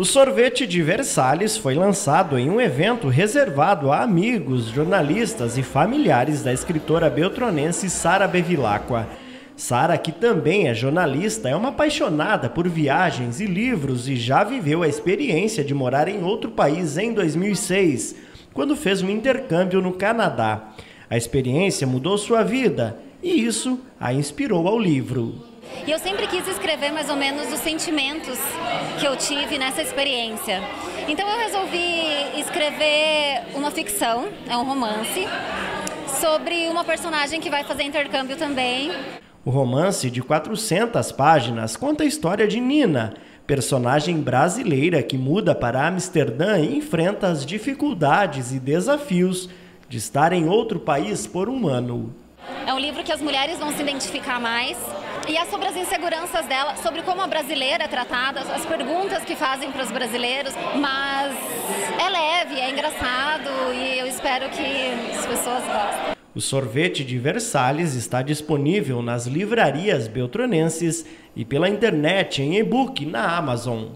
O sorvete de Versalhes foi lançado em um evento reservado a amigos, jornalistas e familiares da escritora beltronense Sara Bevilacqua. Sara, que também é jornalista, é uma apaixonada por viagens e livros e já viveu a experiência de morar em outro país em 2006, quando fez um intercâmbio no Canadá. A experiência mudou sua vida e isso a inspirou ao livro. E eu sempre quis escrever mais ou menos os sentimentos que eu tive nessa experiência. Então eu resolvi escrever uma ficção, é um romance, sobre uma personagem que vai fazer intercâmbio também. O romance de 400 páginas conta a história de Nina, personagem brasileira que muda para Amsterdã e enfrenta as dificuldades e desafios de estar em outro país por um ano. É um livro que as mulheres vão se identificar mais, e é sobre as inseguranças dela, sobre como a brasileira é tratada, as perguntas que fazem para os brasileiros, mas é leve, é engraçado e eu espero que as pessoas gostem. O sorvete de Versalhes está disponível nas livrarias beltronenses e pela internet em e-book na Amazon.